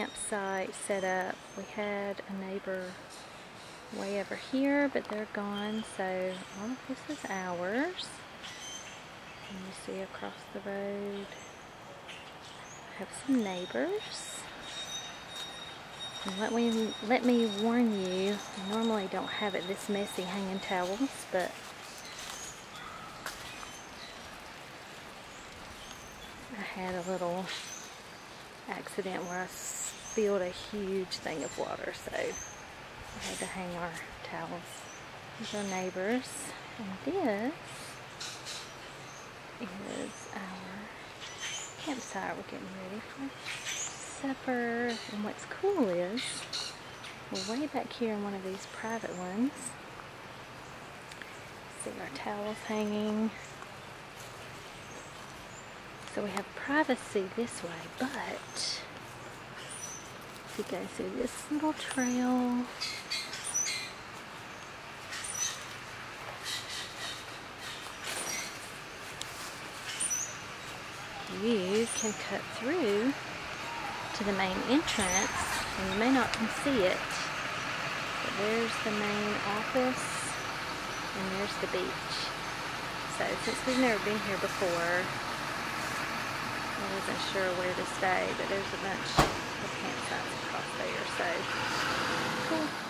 campsite set up. We had a neighbor way over here, but they're gone, so this is ours. And you see across the road, I have some neighbors. And let me, let me warn you, I normally don't have it this messy hanging towels, but I had a little accident where I spilled a huge thing of water, so we had to hang our towels. These are neighbors, and this is our campsite. We're getting ready for supper, and what's cool is we're way back here in one of these private ones. See our towels hanging. So we have privacy this way, but you guys through this little trail, you can cut through to the main entrance, and you may not can see it, but there's the main office, and there's the beach. So since we've never been here before, I wasn't sure where to stay, but there's a bunch of campsites across there, so cool.